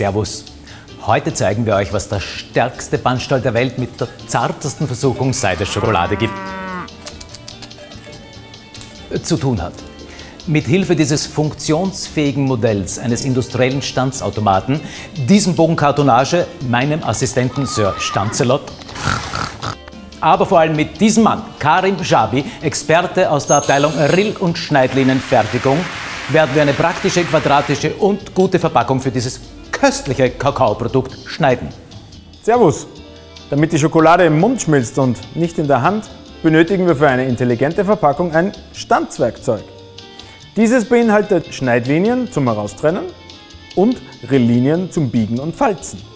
Servus. Heute zeigen wir euch, was der stärkste Bandstall der Welt mit der zartesten Versuchung Seide-Schokolade gibt. Zu tun hat. Mit Hilfe dieses funktionsfähigen Modells eines industriellen Stanzautomaten, diesem Bogen Kartonage, meinem Assistenten Sir Stanzelot, aber vor allem mit diesem Mann, Karim Jabi, Experte aus der Abteilung Rill- und Schneidlinienfertigung, werden wir eine praktische, quadratische und gute Verpackung für dieses köstliche Kakaoprodukt schneiden. Servus! Damit die Schokolade im Mund schmilzt und nicht in der Hand, benötigen wir für eine intelligente Verpackung ein Stanzwerkzeug. Dieses beinhaltet Schneidlinien zum Heraustrennen und Rilllinien zum Biegen und Falzen.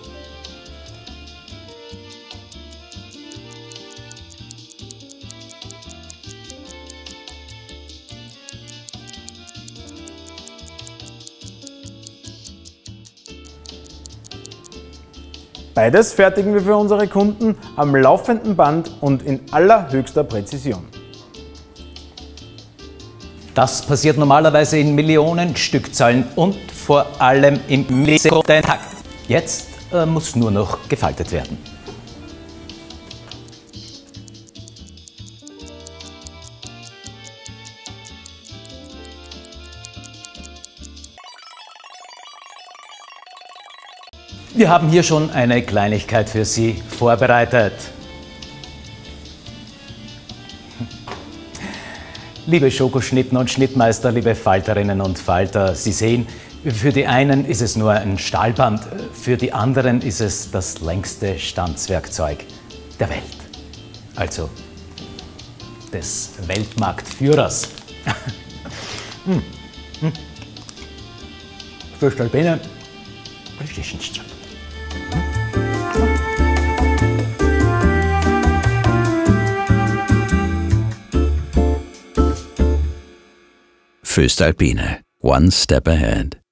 Beides fertigen wir für unsere Kunden am laufenden Band und in allerhöchster Präzision. Das passiert normalerweise in Millionen Stückzahlen und vor allem im Millisekunden-Takt. Jetzt äh, muss nur noch gefaltet werden. Wir haben hier schon eine Kleinigkeit für Sie vorbereitet. Liebe Schokoschnitten und Schnittmeister, liebe Falterinnen und Falter, Sie sehen, für die einen ist es nur ein Stahlband, für die anderen ist es das längste Stanzwerkzeug der Welt. Also des Weltmarktführers. hm. Hm. Für Stalbene, richtig nicht Föstalpine, one step ahead.